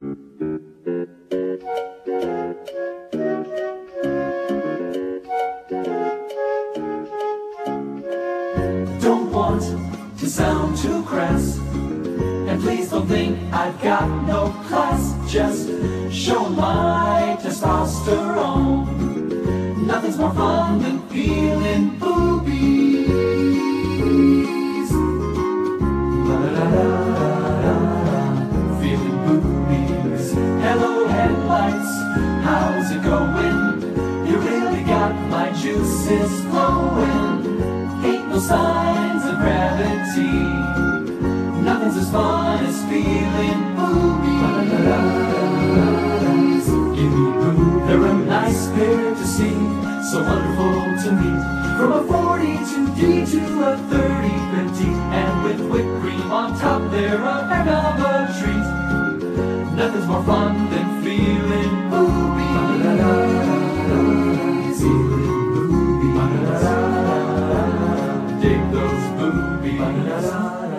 Don't want to sound too crass. And please don't think I've got no class. Just show my testosterone. Nothing's more fun than feeling Headlights. How's it going? You really got my juices flowing. Ain't no signs of gravity. Nothing's as fun as feeling boobies. Give me boobies. They're a nice pair to see. So wonderful to meet. From a 42D to a 3050. And with whipped cream on top, they're a heck of a treat. Nothing's more fun than feeling boobies. Feeling boobies. Dig those boobies.